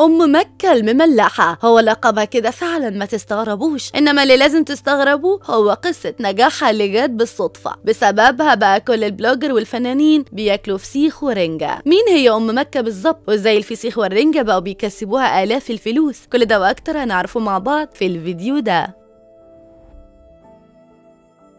أم مكة المملحة. هو لقبها كده فعلا ما تستغربوش. إنما اللي لازم تستغربوه هو قصة نجاحها اللي جت بالصدفة. بسببها بقى كل البلوجر والفنانين بياكلوا فسيخ ورنجة. مين هي أم مكة بالظبط؟ وإزاي الفسيخ والرنجة بقوا بيكسبوها آلاف الفلوس؟ كل ده وأكتر هنعرفه مع بعض في الفيديو ده.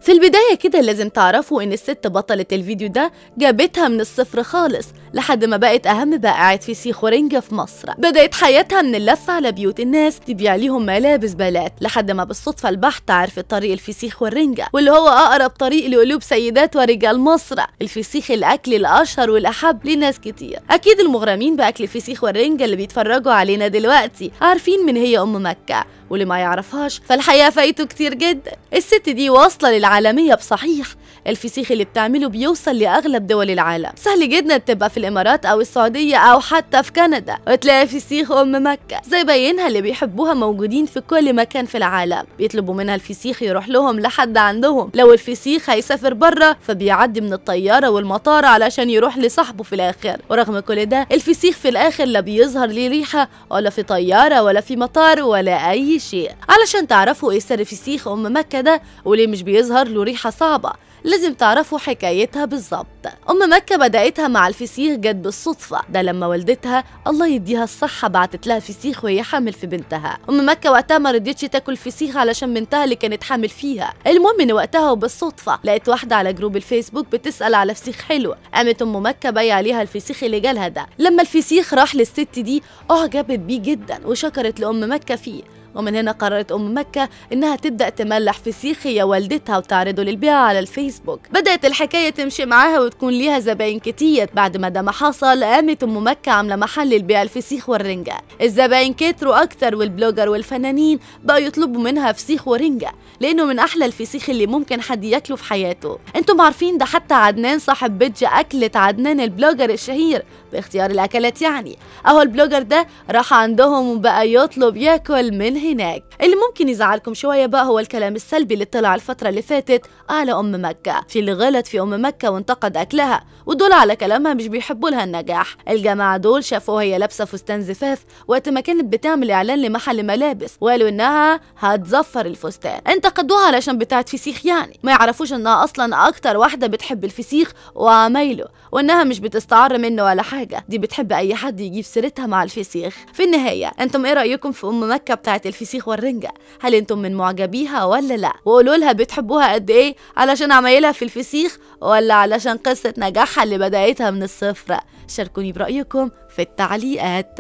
في البداية كده لازم تعرفوا إن الست بطلة الفيديو ده جابتها من الصفر خالص. لحد ما بقت أهم بائعة فسيخ ورنجة في مصر. بدأت حياتها من اللف على بيوت الناس تبيع ليهم ملابس بنات لحد ما بالصدفة البحتة عرفت طريق الفسيخ والرنجة واللي هو أقرب طريق لقلوب سيدات ورجال مصر. الفسيخ الأكل الأشهر والأحب لناس كتير. أكيد المغرمين بأكل الفسيخ والرنجة اللي بيتفرجوا علينا دلوقتي عارفين من هي أم مكة. واللي ما يعرفهاش فالحقيقة فايته كتير جدا الست دي واصلة للعالمية بصحيح. الفسيخ اللي بتعمله بيوصل لأغلب دول العالم. سهل جدا تبقى في الإمارات أو السعودية أو حتى في كندا وتلاقي فسيخ أم مكة زي باينها اللي بيحبوها موجودين في كل مكان في العالم. بيطلبوا منها الفسيخ يروح لهم لحد عندهم. لو الفسيخ هيسافر بره فبيعدي من الطيارة والمطار علشان يروح لصاحبه في الآخر. ورغم كل ده الفسيخ في الآخر لا بيظهر ليه ريحة ولا في طيارة ولا في مطار ولا أي شيء. علشان تعرفوا إيه سر فسيخ أم مكة ده وليه مش بيظهر له ريحة صعبة. لازم تعرفوا حكايتها بالظبط أم مكة بدأتها مع الفسيخ جت بالصدفة. ده لما والدتها الله يديها الصحة بعتت لها فسيخ وهي حامل في بنتها. أم مكة وقتها ما رضيتش تاكل فسيخ علشان بنتها اللي كانت حامل فيها. المهم إن وقتها وبالصدفة لقيت واحدة على group الفيسبوك بتسأل على فسيخ حلو. قامت أم مكة بايعة ليها الفسيخ اللي جالها ده. لما الفسيخ راح للست دي أعجبت بيه جدا وشكرت لأم مكة فيه. ومن هنا قررت أم مكة إنها تبدأ تملح فسيخ هي والدتها وتعرضه للبيع على الفيسبوك. بدأت الحكاية تمشي معاها وتكون ليها زباين كتير بعد ما ده ما حصل قامت أم مكة عاملة محل لبيع الفسيخ والرنجة. الزباين كتروا أكتر وال blogger والفنانين بقوا يطلبوا منها فسيخ ورنجة لأنه من أحلى الفسيخ اللي ممكن حد ياكله في حياته. أنتم عارفين ده حتى عدنان صاحب بيدج أكلة عدنان ال blogger الشهير باختيار الأكلات يعني. أهو ال blogger ده راح عندهم وبقى يطلب ياكل من هناك. اللي ممكن يزعلكم شوية بقى هو الكلام السلبي اللي طلع الفترة اللي فاتت على أم مكة. في اللي غلط في أم مكة وانتقد أكلها ودول على كلامها مش بيحبوا لها النجاح. الجماعة دول شافوها هي لابسة فستان زفاف وقت ما كانت بتعمل إعلان لمحل ملابس وقالوا إنها هتزفر الفستان. انتقدوها علشان بتاعت فسيخ يعني. ما يعرفوش إنها أصلا أكتر واحدة بتحب الفسيخ وعمايله وإنها مش بتستعر منه ولا حاجة. دي بتحب أي حد يجيب سيرتها مع الفسيخ. في النهاية أنتم إيه رأيكم في أم مكة بتاعت الفسيخ والرنجة. هل أنتم من معجبيها ولا لا؟ وقولوا لها بتحبوها قد إيه علشان عمايلها في الفسيخ ولا علشان قصة نجاحها اللي بدأتها من الصفر؟ شاركوني برأيكم في التعليقات.